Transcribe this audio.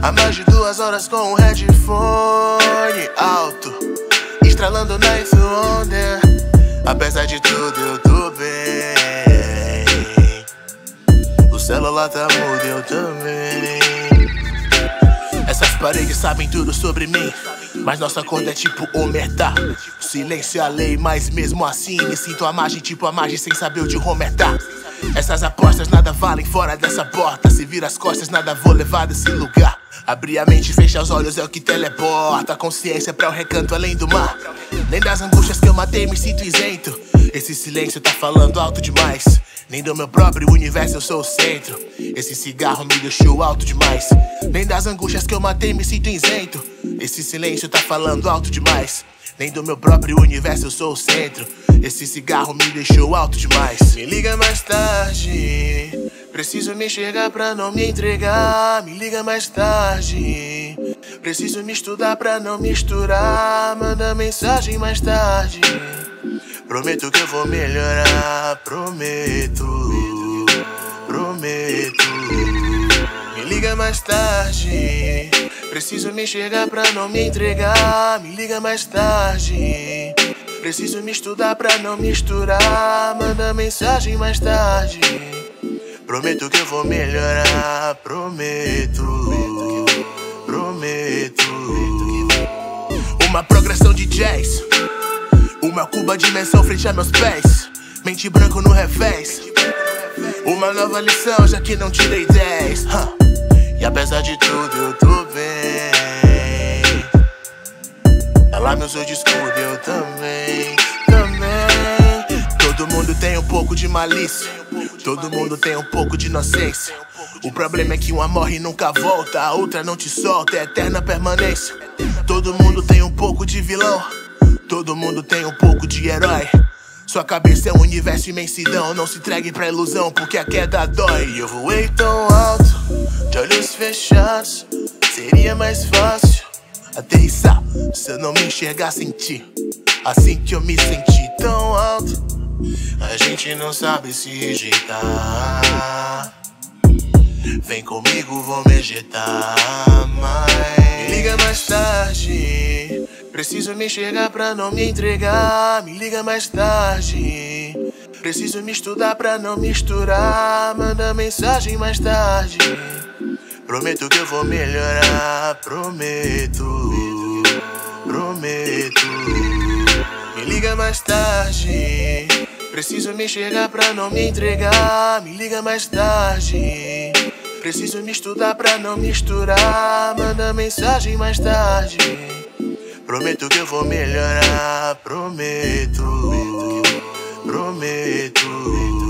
Há mais de duas horas com um headphone alto, estralando na influencer. Apesar de tudo, eu tô bem. O celular tá mudo, eu também. Essas paredes sabem tudo sobre mim. Mas nossa conta é tipo omerta. Silêncio é a lei, mas mesmo assim me sinto a margem, tipo a margem sem saber o de Homer é, tá. Essas apostas nada valem fora dessa porta. Se vira as costas, nada vou levar desse lugar. Abrir a mente, fechar os olhos é o que teleporta. A consciência para o recanto além do mar. Nem das angústias que eu matei me sinto isento. Esse silêncio tá falando alto demais. Nem do meu próprio universo eu sou o centro. Esse cigarro me deixou alto demais. Nem das angústias que eu matei me sinto isento. Esse silêncio tá falando alto demais. Nem do meu próprio universo eu sou o centro. Esse cigarro me deixou alto demais. Me liga mais tarde. Preciso me enxergar pra não me entregar. Me liga mais tarde. Preciso me estudar pra não misturar. Manda mensagem mais tarde. Prometo que eu vou melhorar. Prometo. Prometo. Me liga mais tarde. Preciso me enxergar pra não me entregar. Me liga mais tarde. Preciso me estudar pra não misturar. Manda mensagem mais tarde. Prometo que eu vou melhorar. Prometo. Prometo. Uma progressão de jazz. Uma cuba dimensão frente a meus pés. Mente branco no revés. Uma nova lição, já que não tirei 10. Huh. E apesar de tudo, eu tô bem. Ela me usou de escudo, eu também, também. Todo mundo tem um pouco de malícia. Todo mundo tem um pouco de inocência. O problema é que uma morre e nunca volta, a outra não te solta, é eterna permanência. Todo mundo tem um pouco de vilão. Todo mundo tem um pouco de herói. Sua cabeça é um universo imensidão. Não se entregue pra ilusão, porque a queda dói. Eu voei tão alto de olhos fechados. Seria mais fácil aterrissar se eu não me enxergasse em ti. Assim que eu me senti tão alto, a gente não sabe se rejeitar. Vem comigo, vou me ejetar mais. Me liga mais tarde. Preciso me enxergar pra não me entregar. Me liga mais tarde. Preciso me estudar pra não misturar. Manda mensagem mais tarde. Prometo que eu vou melhorar, prometo, prometo. Me liga mais tarde. Preciso me enxergar pra não me entregar. Me liga mais tarde. Preciso me estudar pra não misturar. Manda mensagem mais tarde. Prometo que eu vou melhorar, prometo. Prometo.